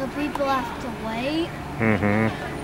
So people have to wait. Mm-hmm.